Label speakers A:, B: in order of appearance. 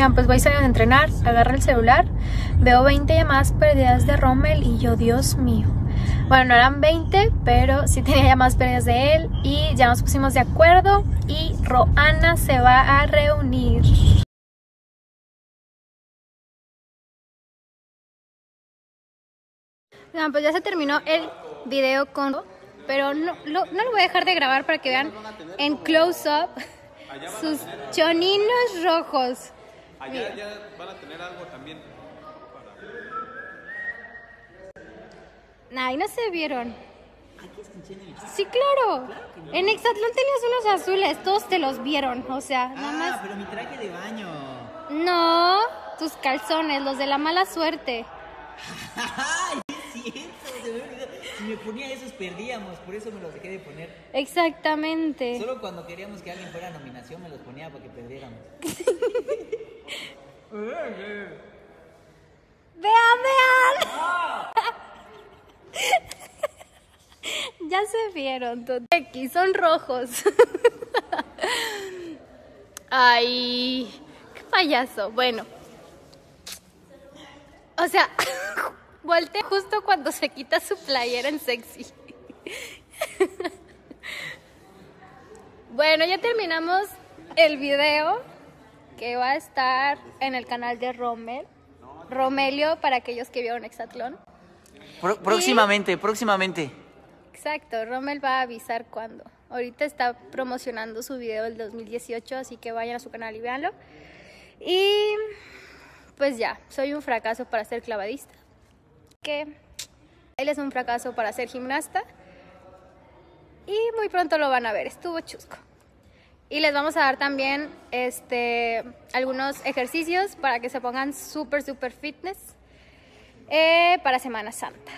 A: Oigan, pues voy saliendo a entrenar, agarra el celular, veo 20 llamadas perdidas de Rommel y yo, Dios mío. Bueno, no eran 20, pero sí tenía llamadas perdidas de él y ya nos pusimos de acuerdo y Roana se va a reunir. Oigan, pues ya se terminó el video con... Pero no lo voy a dejar de grabar para que vean en close-up sus choninos rojos.
B: Allá ya van a tener algo también.
A: Ay, no se vieron. Sí, claro. En Exatlón tenías unos azules, todos te los vieron. O sea, nada
C: Ah,
A: más.
C: pero mi traje de baño.
A: No, tus calzones, los de la mala suerte.
C: ¡Ay, olvidó. Si me ponía esos perdíamos, por eso me los dejé de poner.
A: Exactamente.
C: Solo cuando queríamos que alguien fuera a nominación me los ponía para que perdiéramos.
A: ¡Vean, vean! ya se vieron, X, son rojos. Ay, qué payaso. Bueno. O sea, volteé justo cuando se quita su playera en sexy. bueno, ya terminamos el video que va a estar en el canal de Rommel. Romelio, para aquellos que vieron Exatlón.
C: Pro- próximamente, próximamente.
A: Exacto, Rommel va a avisar cuándo. Ahorita está promocionando su video del 2018, así que vayan a su canal y véanlo. Y pues ya, soy un fracaso para ser clavadista. Que él es un fracaso para ser gimnasta. Y muy pronto lo van a ver, estuvo chusco. Y les vamos a dar también este, algunos ejercicios para que se pongan súper, súper fitness eh, para Semana Santa.